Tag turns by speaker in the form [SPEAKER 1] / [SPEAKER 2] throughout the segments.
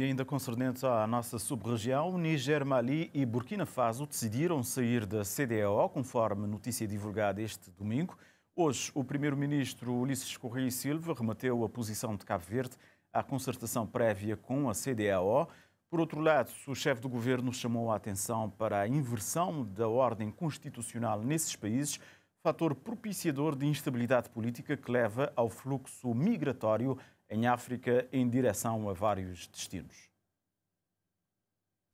[SPEAKER 1] E ainda concernente à nossa sub-região, Níger, Mali e Burkina Faso decidiram sair da CDAO, conforme notícia divulgada este domingo. Hoje, o primeiro-ministro Ulisses Correia Silva remeteu a posição de Cabo Verde à concertação prévia com a CDAO. Por outro lado, o chefe do governo chamou a atenção para a inversão da ordem constitucional nesses países, fator propiciador de instabilidade política que leva ao fluxo migratório em África em direção a vários destinos.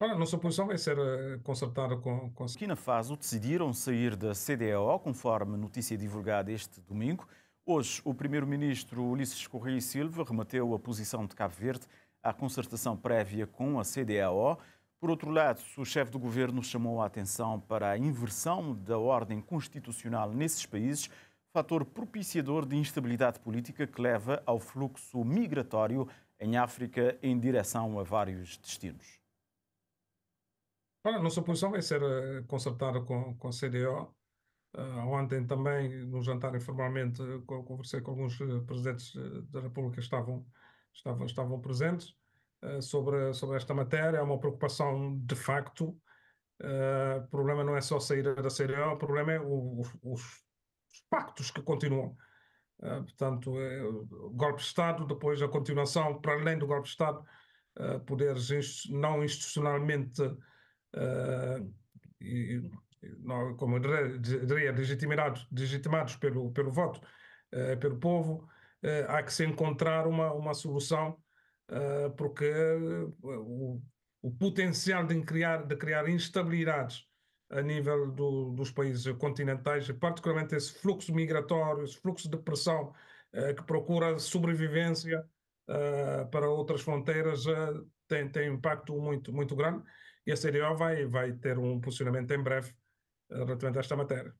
[SPEAKER 2] a nossa posição vai ser eh, concertada com, com...
[SPEAKER 1] Burkina Faso decidiram sair da CDAO, conforme notícia divulgada este domingo. Hoje, o primeiro-ministro Ulisses Correia Silva remeteu a posição de Cabo Verde à concertação prévia com a CDAO. Por outro lado, o chefe do governo chamou a atenção para a inversão da ordem constitucional nesses países, fator propiciador de instabilidade política que leva ao fluxo migratório em África em direção a vários destinos.
[SPEAKER 2] a nossa posição vai ser eh, concertada com, com a CDO. Uh, eh, ontem também, no jantar informalmente, conversei com alguns eh, presidentes da República que estavam, estavam, estavam presentes uh, sobre, sobre esta matéria. É uma preocupação de facto. Uh, o problema não é só sair da CDO, o problema é o, os pactos que continuam. Uh, portanto, é, o golpe de Estado, depois a continuação, para além do golpe de Estado, uh, poderes não institucionalmente, uh, e, não, como diria, legitimados, legitimados pelo, pelo voto, pelo povo, há que se encontrar uma, uma solução, porque o, o potencial de criar, de criar instabilidades a nível do, dos países continentais, particularmente esse fluxo migratório, esse fluxo de pressão uh, que procura sobrevivência uh, para outras fronteiras, uh, tem, tem impacto muito, muito grande e a CDO vai, vai ter um posicionamento em breve relativamente a esta matéria.